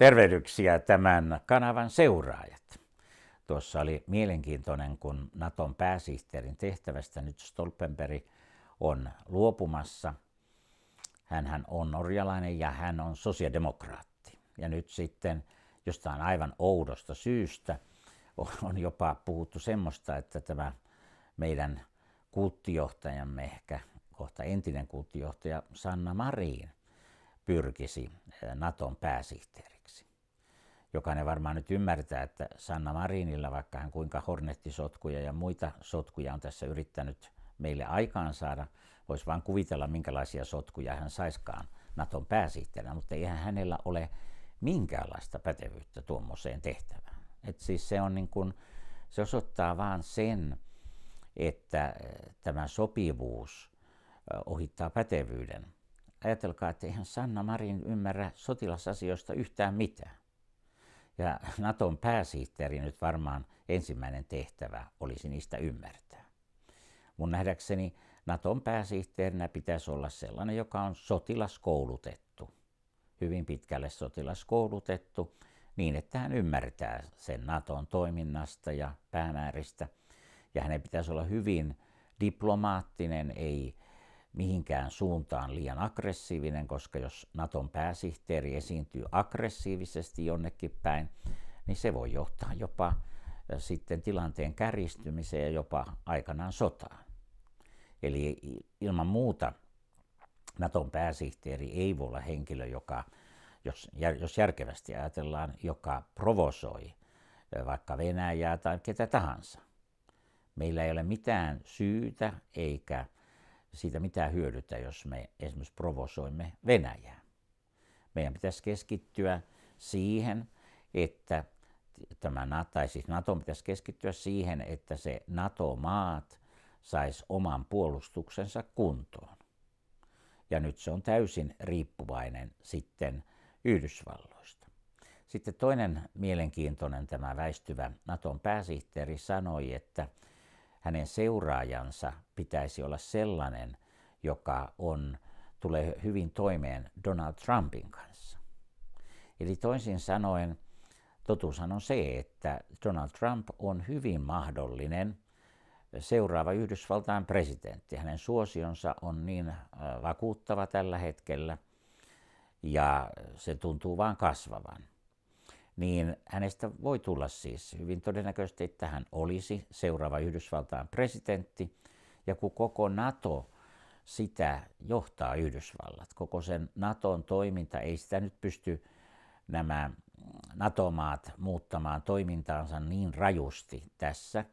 Tervehdyksiä tämän kanavan seuraajat. Tuossa oli mielenkiintoinen, kun Naton pääsihteerin tehtävästä nyt Stolpenberg on luopumassa. Hänhän on norjalainen ja hän on sosiaalidemokraatti. Ja nyt sitten jostain aivan oudosta syystä on jopa puhuttu semmoista, että tämä meidän kulttijohtajamme, ehkä kohta entinen kulttijohtaja Sanna Marin, pyrkisi eh, Naton pääsihteeriksi. Jokainen varmaan nyt ymmärtää, että Sanna Marinilla, vaikka hän kuinka hornettisotkuja ja muita sotkuja on tässä yrittänyt meille aikaan saada, voisi vain kuvitella, minkälaisia sotkuja hän saiskaan Naton pääsihteerinä, mutta eihän hänellä ole minkäänlaista pätevyyttä tuommoiseen tehtävään. Et siis se, on niin kuin, se osoittaa vaan sen, että eh, tämä sopivuus eh, ohittaa pätevyyden ajatelkaa, että eihän Sanna Marin ymmärrä sotilasasioista yhtään mitään. Ja Naton pääsihteeri nyt varmaan ensimmäinen tehtävä olisi niistä ymmärtää. Mun nähdäkseni Naton pääsihteerinä pitäisi olla sellainen, joka on sotilaskoulutettu, hyvin pitkälle sotilaskoulutettu, niin että hän ymmärtää sen Naton toiminnasta ja päämääristä. Ja hänen pitäisi olla hyvin diplomaattinen, ei mihinkään suuntaan liian aggressiivinen, koska jos Naton pääsihteeri esiintyy aggressiivisesti jonnekin päin, niin se voi johtaa jopa sitten tilanteen kärjistymiseen ja jopa aikanaan sotaan. Eli ilman muuta Naton pääsihteeri ei voi olla henkilö, joka, jos, jos järkevästi ajatellaan, joka provosoi vaikka Venäjää tai ketä tahansa. Meillä ei ole mitään syytä eikä siitä mitään hyödytä, jos me esimerkiksi provosoimme Venäjää. Meidän pitäisi keskittyä siihen, että tämä, tai siis NATO pitäisi keskittyä siihen, että se NATO-maat sais oman puolustuksensa kuntoon. Ja nyt se on täysin riippuvainen sitten Yhdysvalloista. Sitten toinen mielenkiintoinen tämä väistyvä Naton pääsihteeri sanoi, että hänen seuraajansa pitäisi olla sellainen, joka on, tulee hyvin toimeen Donald Trumpin kanssa. Eli toisin sanoen, totuushan on se, että Donald Trump on hyvin mahdollinen seuraava Yhdysvaltain presidentti. Hänen suosionsa on niin äh, vakuuttava tällä hetkellä ja se tuntuu vain kasvavan niin hänestä voi tulla siis hyvin todennäköisesti, että hän olisi seuraava Yhdysvaltain presidentti, ja kun koko NATO sitä johtaa Yhdysvallat, koko sen NATOn toiminta, ei sitä nyt pysty nämä NATO-maat muuttamaan toimintaansa niin rajusti tässä,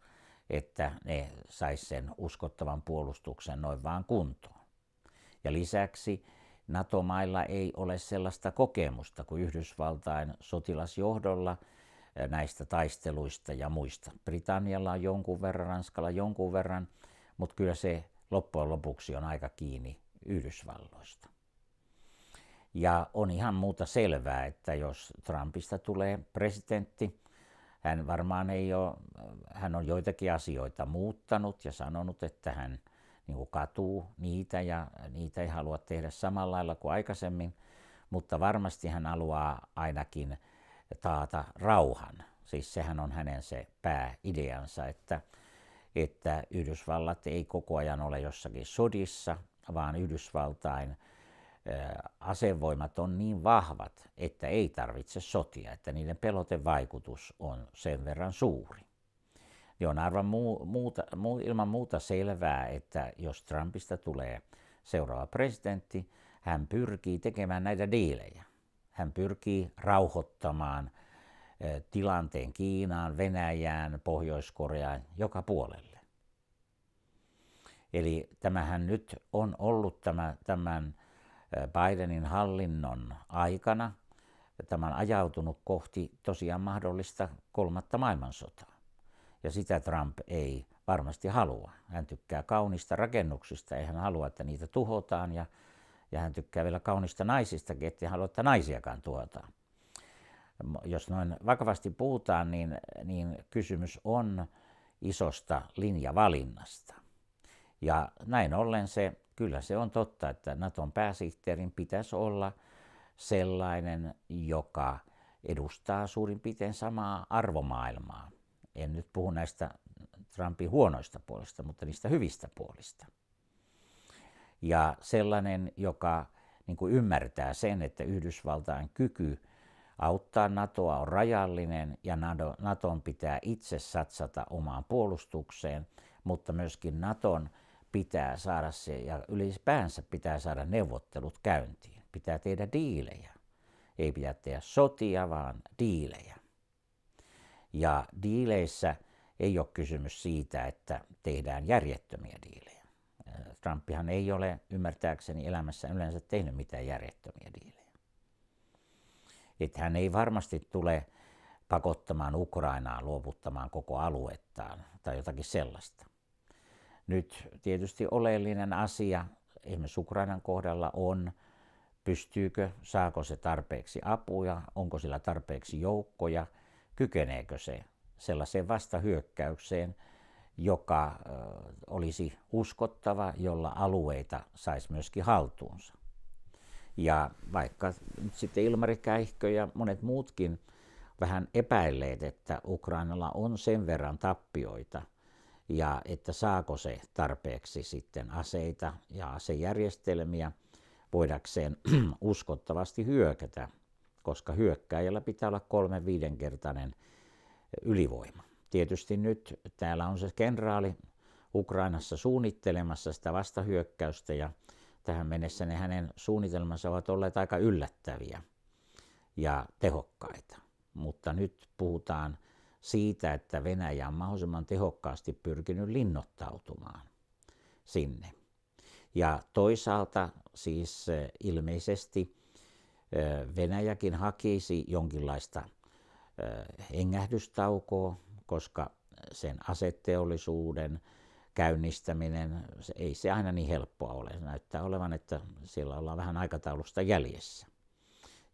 että ne saisi sen uskottavan puolustuksen noin vaan kuntoon. Ja lisäksi NATO-mailla ei ole sellaista kokemusta kuin Yhdysvaltain sotilasjohdolla näistä taisteluista ja muista. Britannialla on jonkun verran, Ranskalla jonkun verran, mutta kyllä se loppujen lopuksi on aika kiinni Yhdysvalloista. Ja on ihan muuta selvää, että jos Trumpista tulee presidentti, hän varmaan ei ole, hän on joitakin asioita muuttanut ja sanonut, että hän niin kuin katuu niitä ja niitä ei halua tehdä samalla lailla kuin aikaisemmin, mutta varmasti hän haluaa ainakin taata rauhan. Siis sehän on hänen se pääideansa, että, että Yhdysvallat ei koko ajan ole jossakin sodissa, vaan Yhdysvaltain asevoimat on niin vahvat, että ei tarvitse sotia, että niiden pelotevaikutus on sen verran suuri niin on aivan muu, muuta, muu, ilman muuta selvää, että jos Trumpista tulee seuraava presidentti, hän pyrkii tekemään näitä diilejä. Hän pyrkii rauhoittamaan eh, tilanteen Kiinaan, Venäjään, Pohjois-Koreaan, joka puolelle. Eli tämähän nyt on ollut tämä, tämän eh, Bidenin hallinnon aikana, tämän ajautunut kohti tosiaan mahdollista kolmatta maailmansotaa. Ja sitä Trump ei varmasti halua. Hän tykkää kaunista rakennuksista, ei hän halua, että niitä tuhotaan. Ja, ja hän tykkää vielä kaunista naisistakin, ettei halua, että naisiakaan tuhotaan. Jos noin vakavasti puhutaan, niin, niin kysymys on isosta linjavalinnasta. Ja näin ollen se, kyllä se on totta, että Naton pääsihteerin pitäisi olla sellainen, joka edustaa suurin piirtein samaa arvomaailmaa. En nyt puhu näistä Trumpin huonoista puolista, mutta niistä hyvistä puolista. Ja sellainen, joka niin kuin ymmärtää sen, että Yhdysvaltain kyky auttaa NATOa on rajallinen ja NATOn pitää itse satsata omaan puolustukseen, mutta myöskin NATOn pitää saada se ja ylipäänsä pitää saada neuvottelut käyntiin. Pitää tehdä diilejä. Ei pitää tehdä sotia, vaan diilejä. Ja diileissä ei ole kysymys siitä, että tehdään järjettömiä diilejä. Trumpihan ei ole ymmärtääkseni elämässä yleensä tehnyt mitään järjettömiä diilejä. Että hän ei varmasti tule pakottamaan Ukrainaa luovuttamaan koko aluettaan tai jotakin sellaista. Nyt tietysti oleellinen asia esimerkiksi Ukrainan kohdalla on, pystyykö, saako se tarpeeksi apuja, onko sillä tarpeeksi joukkoja, kykeneekö se sellaiseen vastahyökkäykseen, joka olisi uskottava, jolla alueita saisi myöskin haltuunsa. Ja vaikka nyt sitten Ilmari Käihkö ja monet muutkin vähän epäilleet, että Ukrainalla on sen verran tappioita – ja että saako se tarpeeksi sitten aseita ja asejärjestelmiä voidakseen uskottavasti hyökätä, koska hyökkääjällä pitää olla kolme viidenkertainen ylivoima. Tietysti nyt täällä on se kenraali Ukrainassa suunnittelemassa sitä vastahyökkäystä ja tähän mennessä ne hänen suunnitelmansa ovat olleet aika yllättäviä ja tehokkaita. Mutta nyt puhutaan siitä, että Venäjä on mahdollisimman tehokkaasti pyrkinyt linnoittautumaan sinne. Ja toisaalta siis eh, ilmeisesti Venäjäkin hakisi jonkinlaista hengähdystaukoa, koska sen aseteollisuuden käynnistäminen, ei se aina niin helppoa ole. Näyttää olevan, että siellä ollaan vähän aikataulusta jäljessä.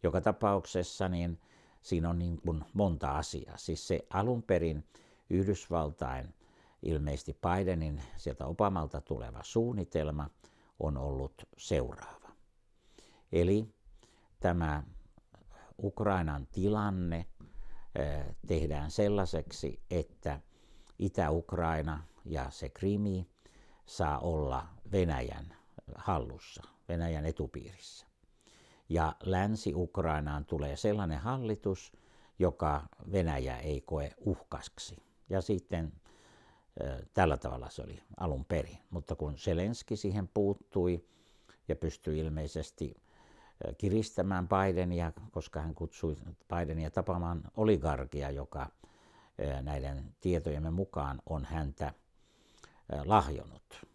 Joka tapauksessa niin siinä on niin kuin monta asiaa. Siis se alun perin Yhdysvaltain ilmeisesti Bidenin sieltä Obamalta tuleva suunnitelma on ollut seuraava. Eli tämä Ukrainan tilanne eh, tehdään sellaiseksi, että Itä-Ukraina ja se Krimi saa olla Venäjän hallussa, Venäjän etupiirissä ja Länsi-Ukrainaan tulee sellainen hallitus, joka Venäjä ei koe uhkaksi. Ja sitten tällä tavalla se oli alun perin. Mutta kun Selenski siihen puuttui ja pystyi ilmeisesti kiristämään Bidenia, koska hän kutsui Bidenia tapaamaan oligarkia, joka näiden tietojemme mukaan on häntä lahjonut.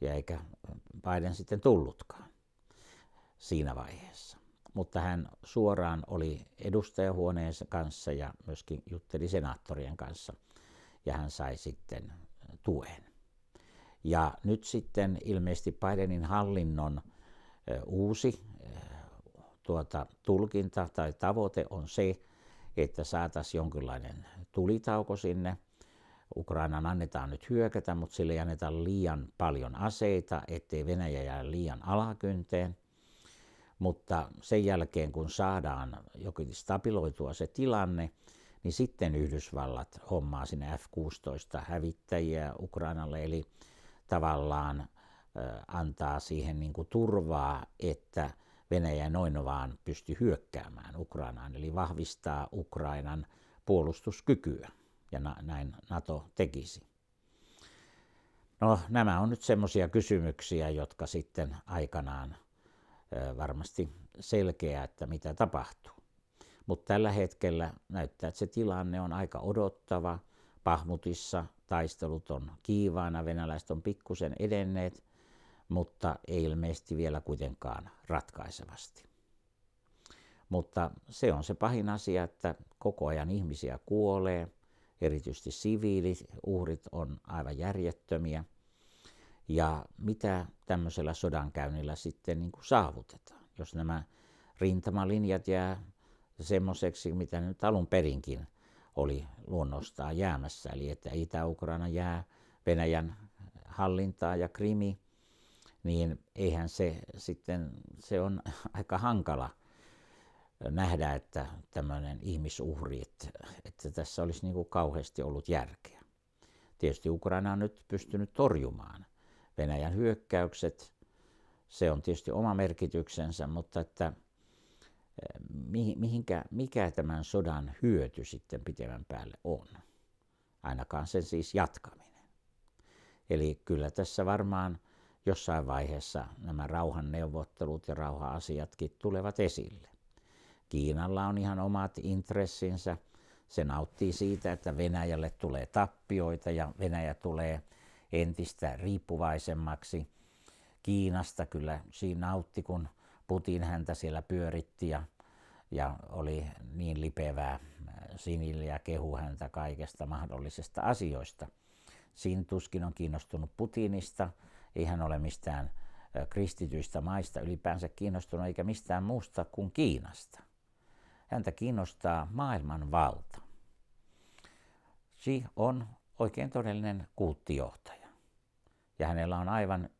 Ja eikä Biden sitten tullutkaan siinä vaiheessa. Mutta hän suoraan oli edustajahuoneen kanssa ja myöskin jutteli senaattorien kanssa ja hän sai sitten tuen. Ja nyt sitten ilmeisesti Bidenin hallinnon uusi tuota, tulkinta tai tavoite on se, että saataisiin jonkinlainen tulitauko sinne. Ukrainan annetaan nyt hyökätä, mutta sille ei anneta liian paljon aseita, ettei Venäjä jää liian alakynteen mutta sen jälkeen kun saadaan jokin stabiloitua se tilanne, niin sitten Yhdysvallat hommaa sinne F-16 hävittäjiä Ukrainalle, eli tavallaan antaa siihen niin kuin turvaa, että Venäjä noin vaan pysty hyökkäämään Ukrainaan, eli vahvistaa Ukrainan puolustuskykyä, ja näin NATO tekisi. No, nämä on nyt semmoisia kysymyksiä, jotka sitten aikanaan varmasti selkeää, että mitä tapahtuu. Mutta tällä hetkellä näyttää, että se tilanne on aika odottava. Pahmutissa taistelut on kiivaana, venäläiset on pikkusen edenneet, mutta ei ilmeisesti vielä kuitenkaan ratkaisevasti. Mutta se on se pahin asia, että koko ajan ihmisiä kuolee, erityisesti siviiliuhrit on aivan järjettömiä – ja mitä tämmöisellä sodankäynnillä sitten niin kuin saavutetaan. Jos nämä rintamalinjat jää semmoiseksi, mitä nyt alun perinkin oli luonnostaan jäämässä, eli että Itä-Ukraina jää Venäjän hallintaa ja Krimi, niin eihän se sitten, se on aika hankala nähdä, että tämmöinen ihmisuhri, että, että tässä olisi niin kuin kauheasti ollut järkeä. Tietysti Ukraina on nyt pystynyt torjumaan Venäjän hyökkäykset. Se on tietysti oma merkityksensä, mutta että mihinkä, mikä tämän sodan hyöty sitten pitemmän päälle on. Ainakaan sen siis jatkaminen. Eli kyllä tässä varmaan jossain vaiheessa nämä rauhan neuvottelut ja rauha-asiatkin tulevat esille. Kiinalla on ihan omat intressinsä. Se nauttii siitä, että Venäjälle tulee tappioita ja Venäjä tulee entistä riippuvaisemmaksi Kiinasta. Kyllä siinä nautti, kun Putin häntä siellä pyöritti ja, ja oli niin lipevää sinille ja kehu häntä kaikesta mahdollisesta asioista. Siinä tuskin on kiinnostunut Putinista, ei hän ole mistään kristityistä maista ylipäänsä kiinnostunut eikä mistään muusta kuin Kiinasta. Häntä kiinnostaa maailman valta. Xi on oikein todellinen kulttijohtaja. Ja hänellä on aivan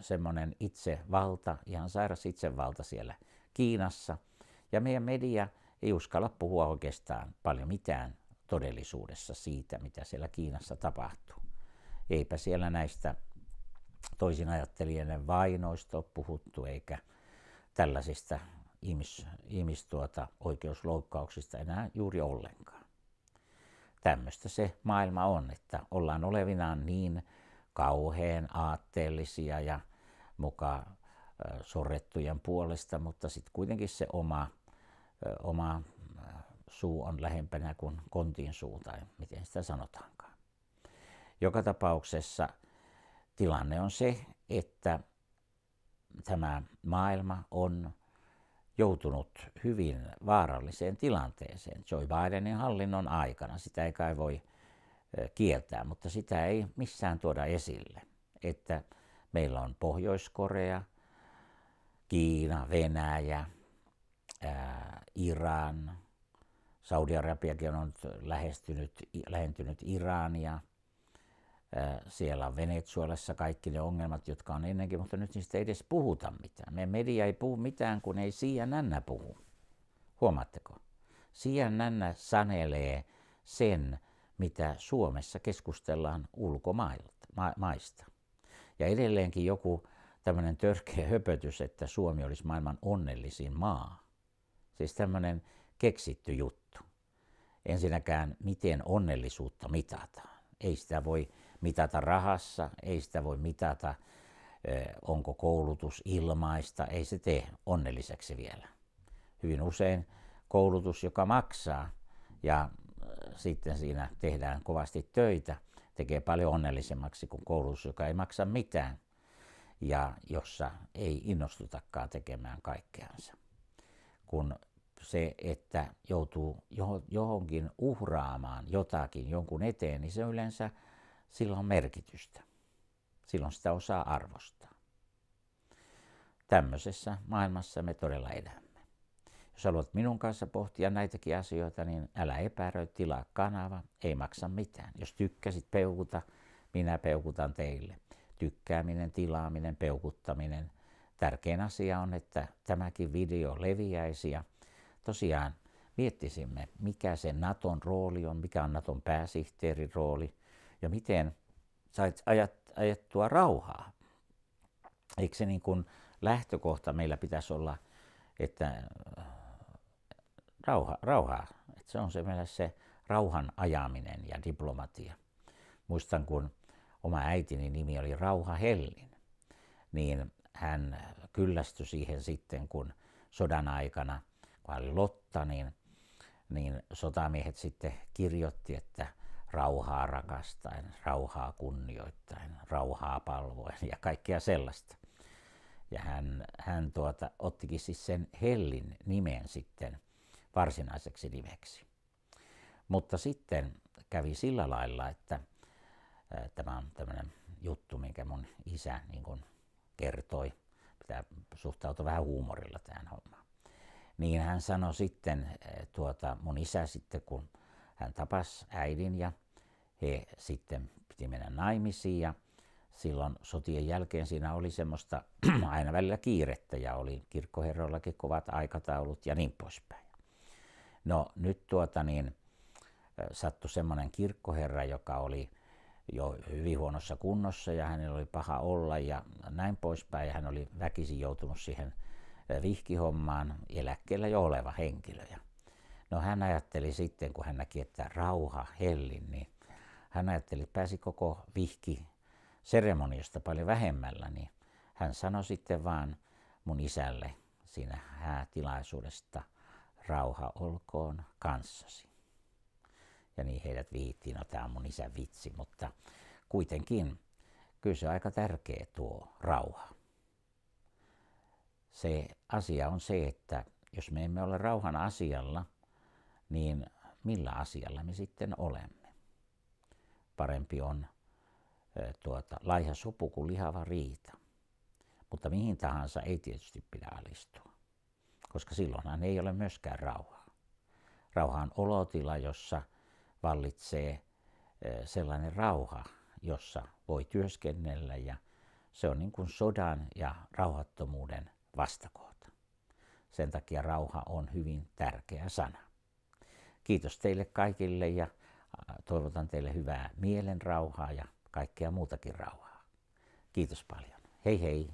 semmoinen itsevalta, ihan sairas itsevalta siellä Kiinassa. Ja meidän media ei uskalla puhua oikeastaan paljon mitään todellisuudessa siitä, mitä siellä Kiinassa tapahtuu. Eipä siellä näistä toisin ajattelijoiden vainoista ole puhuttu, eikä tällaisista ihmis, ihmis tuota, oikeusloukkauksista enää juuri ollenkaan. Tämmöistä se maailma on, että ollaan olevinaan niin kauheen aatteellisia ja mukaan sorrettujen puolesta, mutta sitten kuitenkin se oma, oma suu on lähempänä kuin kontin suu tai miten sitä sanotaankaan. Joka tapauksessa tilanne on se, että tämä maailma on joutunut hyvin vaaralliseen tilanteeseen Joe Bidenin hallinnon aikana. Sitä ei kai voi kieltää, mutta sitä ei missään tuoda esille, että meillä on Pohjois-Korea, Kiina, Venäjä, ää, Iran, Saudi-Arabiakin on lähestynyt, lähentynyt Irania – siellä on Venezuelassa kaikki ne ongelmat, jotka on ennenkin, mutta nyt niistä ei edes puhuta mitään. Meidän media ei puhu mitään, kun ei CNN puhu. Huomaatteko? CNN sanelee sen, mitä Suomessa keskustellaan ulkomaista. Ja edelleenkin joku tämmöinen törkeä höpötys, että Suomi olisi maailman onnellisin maa. Siis tämmöinen keksitty juttu. Ensinnäkään, miten onnellisuutta mitataan. Ei sitä voi mitata rahassa, ei sitä voi mitata, onko koulutus ilmaista, ei se tee onnelliseksi vielä. Hyvin usein koulutus, joka maksaa ja sitten siinä tehdään kovasti töitä, tekee paljon onnellisemmaksi kuin koulutus, joka ei maksa mitään ja jossa ei innostutakaan tekemään kaikkeansa. Kun se, että joutuu johonkin uhraamaan jotakin jonkun eteen, niin se yleensä sillä on merkitystä. Silloin sitä osaa arvostaa. Tämmöisessä maailmassa me todella elämme. Jos haluat minun kanssa pohtia näitäkin asioita, niin älä epäröi, tilaa kanava, ei maksa mitään. Jos tykkäsit peukuta, minä peukutan teille. Tykkääminen, tilaaminen, peukuttaminen. Tärkein asia on, että tämäkin video leviäisi ja tosiaan miettisimme, mikä se Naton rooli on, mikä on Naton pääsihteerin rooli – ja miten sait ajat, ajettua rauhaa. Eikö se niin kuin lähtökohta meillä pitäisi olla, että äh, rauha, rauhaa, että se on se meillä se rauhan ajaminen ja diplomatia. Muistan, kun oma äitini nimi oli Rauha Hellin, niin hän kyllästyi siihen sitten, kun sodan aikana, kun hän oli Lotta, niin, niin sotamiehet sitten kirjoitti, että rauhaa rakastaen, rauhaa kunnioittaen, rauhaa palvoen ja kaikkea sellaista. Ja hän, hän tuota, ottikin siis sen Hellin nimen sitten varsinaiseksi nimeksi. Mutta sitten kävi sillä lailla, että ää, tämä on tämmöinen juttu, minkä mun isä niin kuin kertoi. Pitää suhtautua vähän huumorilla tähän hommaan. Niin hän sanoi sitten, tuota, mun isä sitten, kun hän tapasi äidin ja he sitten piti mennä naimisiin ja silloin sotien jälkeen siinä oli semmoista aina välillä kiirettä ja oli kirkkoherroillakin kovat aikataulut ja niin poispäin. No nyt tuota niin, sattui semmoinen kirkkoherra, joka oli jo hyvin huonossa kunnossa ja hänellä oli paha olla ja näin poispäin. Ja hän oli väkisin joutunut siihen vihkihommaan eläkkeellä jo oleva henkilö. No hän ajatteli sitten, kun hän näki, että rauha hellin, niin hän ajatteli, että pääsi koko vihki seremoniasta paljon vähemmällä, niin hän sanoi sitten vaan mun isälle siinä häätilaisuudesta, rauha olkoon kanssasi. Ja niin heidät viittiin, no tämä on mun isän vitsi, mutta kuitenkin kyllä se on aika tärkeä tuo rauha. Se asia on se, että jos me emme ole rauhan asialla, niin millä asialla me sitten olemme? Parempi on tuota, laiha sopu kuin lihava riita. Mutta mihin tahansa ei tietysti pidä alistua, koska silloinhan ei ole myöskään rauhaa. Rauha on olotila, jossa vallitsee sellainen rauha, jossa voi työskennellä ja se on niin kuin sodan ja rauhattomuuden vastakohta. Sen takia rauha on hyvin tärkeä sana. Kiitos teille kaikille ja toivotan teille hyvää mielen rauhaa ja kaikkea muutakin rauhaa. Kiitos paljon. Hei hei!